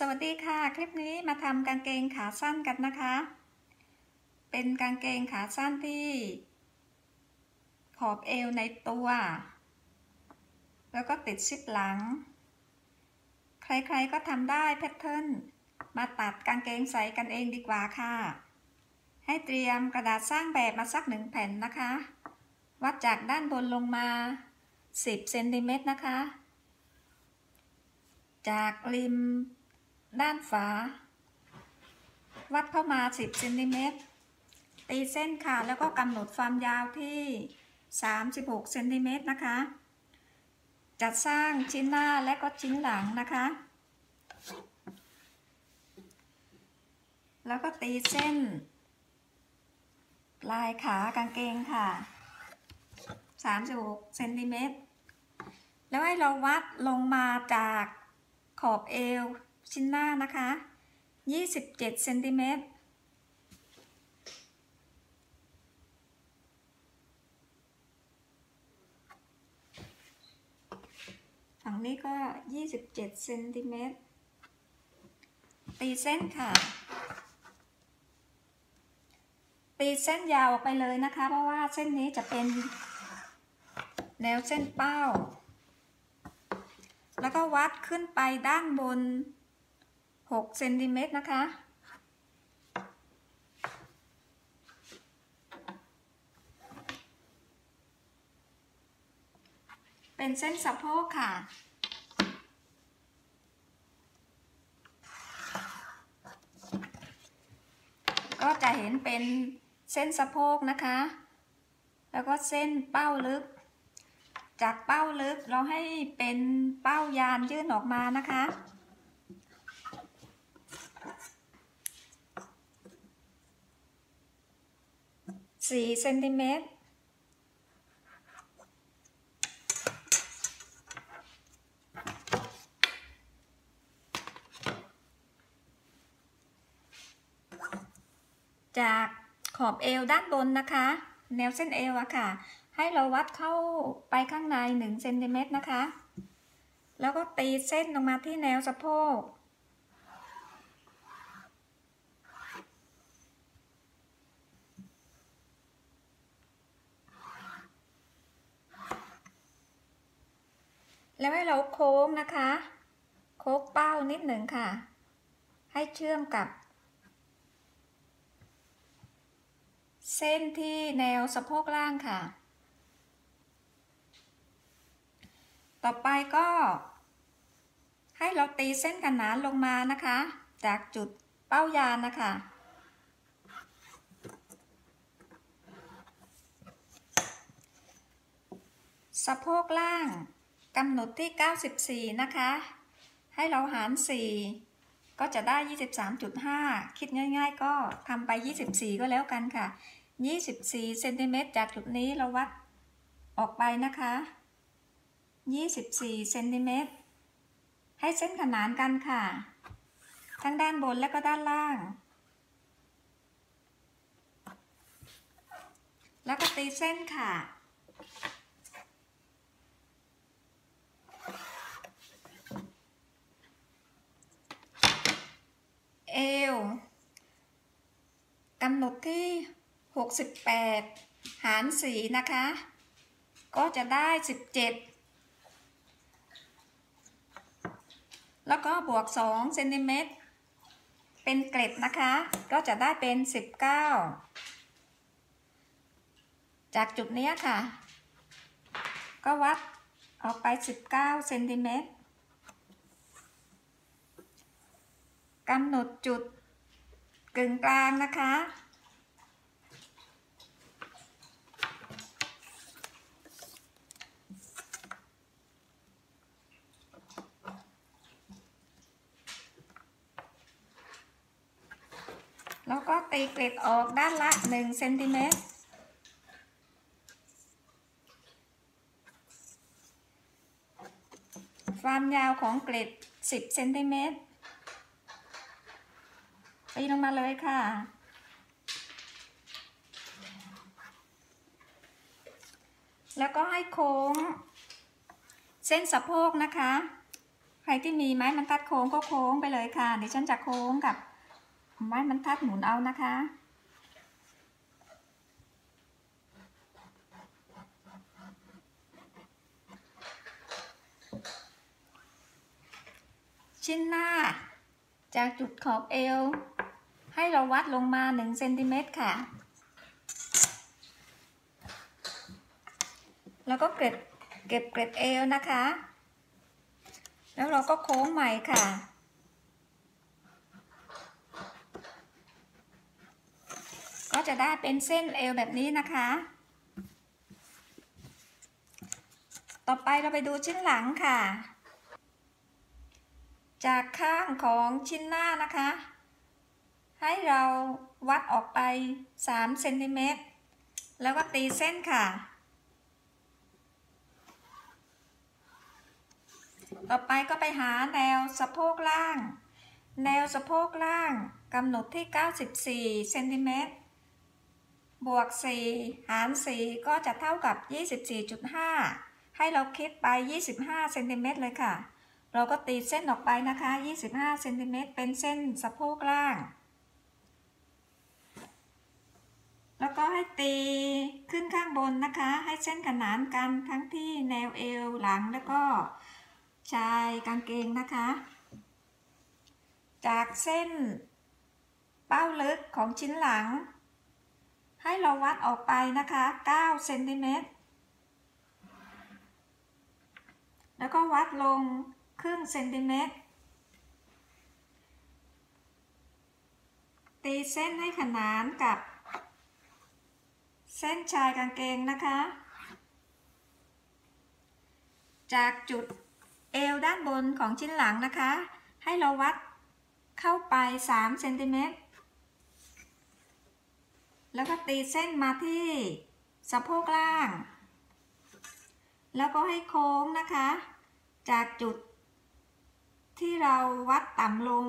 สวัสดีค่ะ คลิปนี้มาทำกางเกงขาสั้นกันนะคะ เป็นกางเกงขาสั้นที่ ขอบเอวในตัว แล้วก็ติดซิปหลัง ใครๆก็ทำได้แพทเทิร์นมาตัดกางเกงใส่กันเองดีกว่าค่ะ ให้เตรียมกระดาษสร้างแบบมาสักหนึ่งแผ่นนะคะ วัดจากด้านบนลงมา 10เซนติเมตรนะคะ จากริม ด้านฝา วัดเข้ามา 10เซนติเมตรตีเส้นค่ะ แล้วก็กำหนดความยาวที่ 36เซนติเมตรนะคะ จัดสร้างชิ้นหน้าและก็ชิ้นหลังนะคะ แล้วก็ตีเส้น ลายขากางเกงค่ะ36เซนติเมตรแล้วให้เราวัดลงมาจากขอบเอว ชิ้นหน้านะคะ 27เซนติเมตรฝั่งนี้ก็ 27เซนติเมตรตีเส้นค่ะ ตีเส้นยาวออกไปเลยนะคะ เพราะว่าเส้นนี้จะเป็นแนวเส้นเป้า แล้วก็วัดขึ้นไปด้านบน 6เซนติเมตรนะคะ เป็นเส้นสะโพกค่ะก็จะเห็นเป็นเส้นสะโพกนะคะ แล้วก็เส้นเป้าลึก จากเป้าลึกเราให้เป็นเป้ายานยื่นออกมานะคะ สี่เซนติเมตรจากขอบเอวด้านบนนะคะ แนวเส้นเอวอะค่ะ ให้เราวัดเข้าไปข้างใน1เซนติเมตรนะคะ แล้วก็ตีเส้นลงมาที่แนวสะโพก แล้วให้เราโค้งนะคะ โค้งเป้านิดหนึ่งค่ะ ให้เชื่อมกับ เส้นที่แนวสะโพกล่างค่ะ ต่อไปก็ ให้เราตีเส้นขนานลงมานะคะ จากจุดเป้ายานนะคะสะโพกล่าง กำหนดที่ 94 นะคะ ให้เราหาร 4 ก็จะได้ 23.5 คิดง่าย ๆ ก็ทำไป 24 ก็แล้วกันค่ะ 24เซนติเมตรจากจุดนี้เราวัดออกไปนะคะ 24เซนติเมตรให้เส้นขนานกันค่ะ ทั้งด้านบนและก็ด้านล่าง แล้วก็ตีเส้นค่ะ เอวกำ หนดที่ 68 หาร 4 นะคะ ก็จะได้ 17 แล้วก็บวก2เซนติเมตรเป็นเกล็ดนะคะ ก็จะได้เป็น 19 จากจุดนี้ค่ะ ก็วัดออกไป 19เซนติเมตรกำหนดจุดกึ่งกลางนะคะ ตีเกล็ดออกด้านละ1เซนติเมตรความยาวของเกล็ด10เซนติเมตรตีลงมาเลยค่ะแล้วก็ให้โค้ง เส้นสะโพกนะคะ ใครที่มีไม้บรรทัดโค้งก็โค้งไปเลยค่ะเดี๋ยวฉันจะโค้งกับ ไม้บรรทัดหมุนเอานะคะ ชิ้นหน้า จากจุดขอบเอว ให้เราวัดลงมา1เซนติเมตรค่ะ แล้วก็เก็บเก็บเกร็ดเอวนะคะ แล้วเราก็โค้งใหม่ค่ะ จะได้เป็นเส้นเอวแบบนี้นะคะ ต่อไปเราไปดูชิ้นหลังค่ะ จากข้างของชิ้นหน้านะคะ ให้เราวัดออกไป3เซนติเมตรแล้วก็ตีเส้นค่ะ ต่อไปก็ไปหาแนวสะโพกล่าง แนวสะโพกล่างกำหนดที่ 94เซนติเมตร บวก 4 หาร 4 ก็จะเท่ากับ 24.5 ให้เราคิดไป 25เซนติเมตรเลยค่ะ เราก็ตีเส้นออกไปนะคะ 25เซนติเมตรเป็นเส้นสะโพกล่าง แล้วก็ให้ตีขึ้นข้างบนนะคะ ให้เส้นขนานกันทั้งที่แนวเอวหลังแล้วก็ชายกางเกงนะคะ จากเส้นเป้าลึกของชิ้นหลัง ให้เราวัดออกไปนะคะ9เซนติเมตร แล้วก็วัดลงครึ่งเซนติเมตร ตีเส้นให้ขนานกับ เส้นชายกางเกงนะคะ จากจุดเอวด้านบนของชิ้นหลังนะคะ ให้เราวัดเข้าไป3เซนติเมตร แล้วก็ตีเส้นมาที่สะโพกล่าง แล้วก็ให้โค้งนะคะ จากจุดที่เราวัดต่ำลง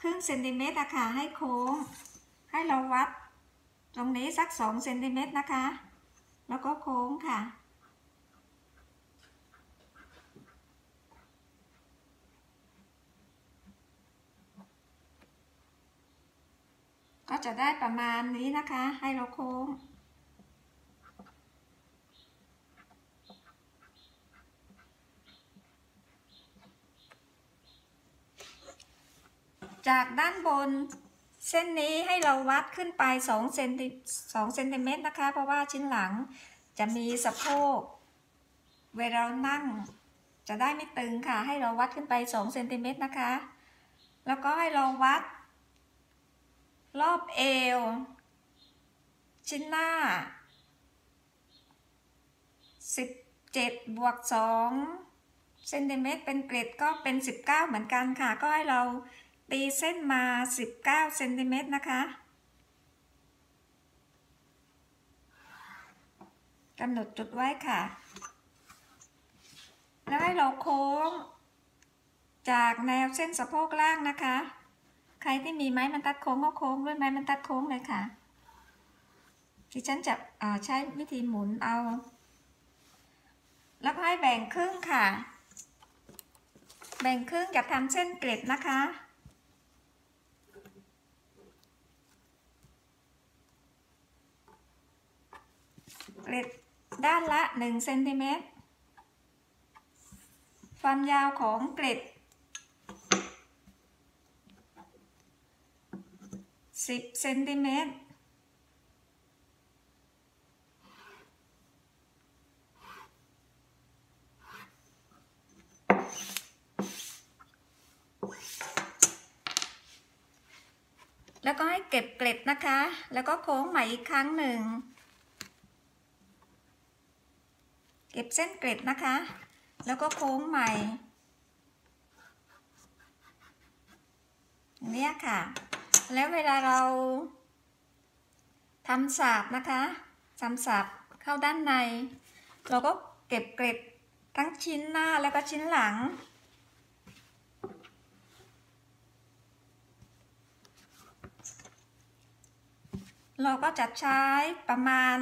ครึ่งเซนติเมตรอะค่ะให้โค้ง ให้เราวัด ตรงนี้สักสองเซนติเมตรนะคะ แล้วก็โค้งค่ะ จะได้ประมาณนี้นะคะ ให้เราโค้ง จากด้านบนเส้นนี้ให้เราวัดขึ้นไป2เซนติ2เซนติเมตรนะคะ เพราะว่าชิ้นหลังจะมีสะโพก เวลานั่งจะได้ไม่ตึงค่ะ ให้เราวัดขึ้นไป2เซนติเมตรนะคะ แล้วก็ให้เราวัด รอบเอว ชิ้นหน้า 17 บวก 2 เซนติเมตรเป็นเกรดก็เป็น 19 เหมือนกันค่ะ ก็ให้เราตีเส้นมา 19 เซนติเมตรนะคะกำหนดจุดไว้ค่ะ แล้วให้เราโค้ง จากแนวเส้นสะโพกล่างนะคะ ใครที่มีไม้บรรทัดโค้งก็โค้งด้วยไม้บรรทัดโค้งเลยค่ะที่ฉันจะใช้วิธีหมุนเอา แล้วให้แบ่งครึ่งค่ะ แบ่งครึ่งจะทำเส้นเกล็ดนะคะเกล็ดด้านละ1เซนติเมตรความยาวของเกล็ด 10เซนติเมตรแล้วก็ให้เก็บเกล็ดนะคะ แล้วก็โค้งใหม่อีกครั้งหนึ่ง เก็บเส้นเกล็ดนะคะ แล้วก็โค้งใหม่อย่างนี้ค่ะ แล้วเวลาเราทำสาบนะคะทำสาบเข้าด้านใน เราก็เก็บเกล็ดทั้งชิ้นหน้าแล้วก็ชิ้นหลัง เราก็จะใช้ประมาณ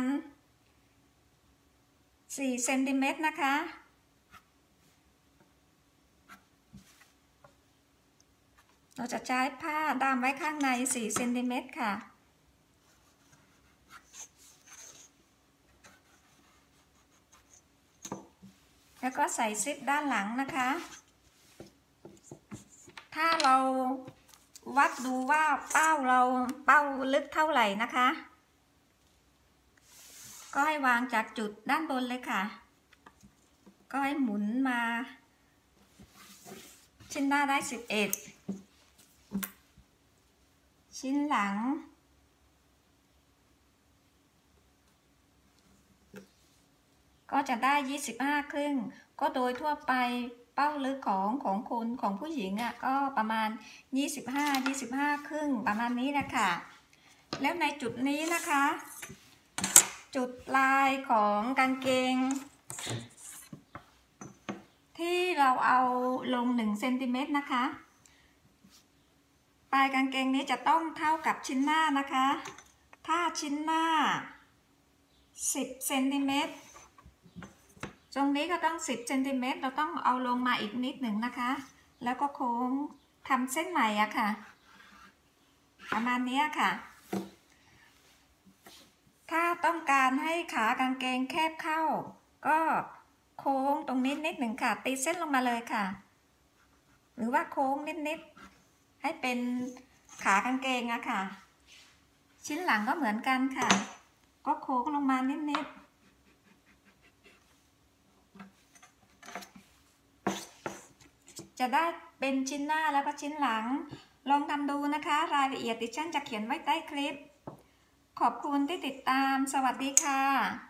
4เซนติเมตรนะคะ เราจะใช้ผ้าดามไว้ข้างใน 4 เซนติเมตรค่ะ แล้วก็ใส่ซิปด้านหลังนะคะ ถ้าเราวัดดูว่าเป้าเราเป้าลึกเท่าไหร่นะคะ ก็ให้วางจากจุดด้านบนเลยค่ะ ก็ให้หมุนมา ชิ้นหน้าได้ 11 ชิ้นหลัง ก็จะได้ 25 ครึ่ง ก็โดยทั่วไปเป้าลึกของของคนของผู้หญิงอะ่ะก็ประมาณ 25 25 ครึ่งประมาณนี้นะคะแล้วในจุดนี้นะคะ จุดลายของกางเกง ที่เราเอาลง1เซนติเมตรนะคะ ปลายกางเกงนี้จะต้องเท่ากับชิ้นหน้านะคะ ถ้าชิ้นหน้า 10เซนติเมตรตรงนี้ก็ต้อง 10เซนติเมตรเราต้องเอาลงมาอีกนิดหนึ่งนะคะ แล้วก็โค้งทำเส้นใหม่อะค่ะ ประมาณนี้ค่ะ ถ้าต้องการให้ขากางเกงแคบเข้า ก็โค้งตรงนี้นิดหนึ่งค่ะ ตีเส้นลงมาเลยค่ะ หรือว่าโค้งนิดๆ ให้เป็นขากางเกงอะค่ะ ชิ้นหลังก็เหมือนกันค่ะ ก็โค้งลงมานิดๆจะได้เป็นชิ้นหน้าแล้วก็ชิ้นหลัง ลองทำดูนะคะ รายละเอียดดิฉันจะเขียนไว้ใต้คลิป ขอบคุณที่ติดตาม สวัสดีค่ะ